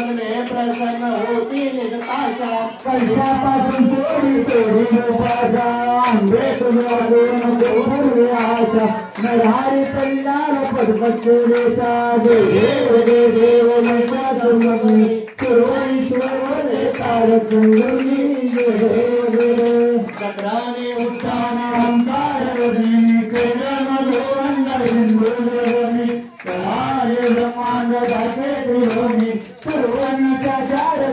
वदने प्रसन्न होती निजताशा कल्यापासून चोरी चोरी गोपाशा आंबे तुम्हाला पूर्वी आशा। नरहारी कल्याण पद्मचूरेशा देव देव देव महिमा दुर्मणी सुरवईश्वर तारक देव देव चक्राने उत्थान ओंकार वदने केलं मनोरंजन हिंदुरवने कलाले ब्रह्मांड दाखे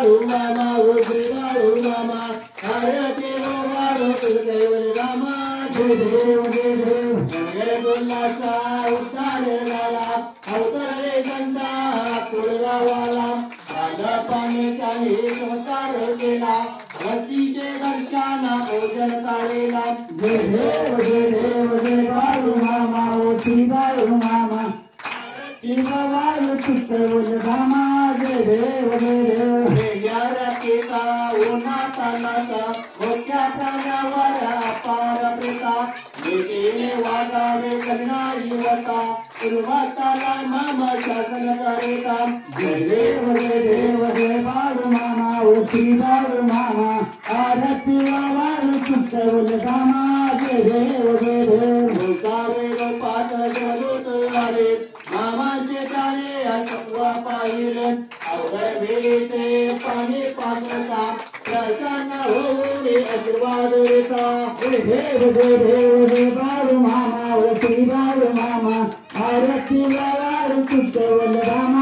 जय बाळू मामा उद्री बाळू मामा आरती वो बाळू देव रामा जय देव जय देव जय गोलाचा उतारे लाला अवतरे गंधा कुळगावाला राजा पाणी काही संस्कार केला वतीचे दर्शना भोजन काढेला जय देव जय देव जय बाळू मामा ओटी बाळू शिववायु चित्तवल धामा जय देव देव यार केता उन्हाता नाता मोठ्या प्राण्यावर अपार पिता वेगेने वागावे कन्नाई वता पूर्वाताला मामा शासन करेता जय देव जय देव जय बाळू मामा ओटी बाळू मामा आरती वाळू चित्तवल धामा जय देव जय देव गोसावे गोपात जरूत आले तारे असवा पाहिले अवघड भेटे पाणी पात्रता प्रसन्न होऊन आशीर्वाद देता. हे देव जय बाळू मामा ओटी बाळू मामा, आरती वाळू चित्तवल धामा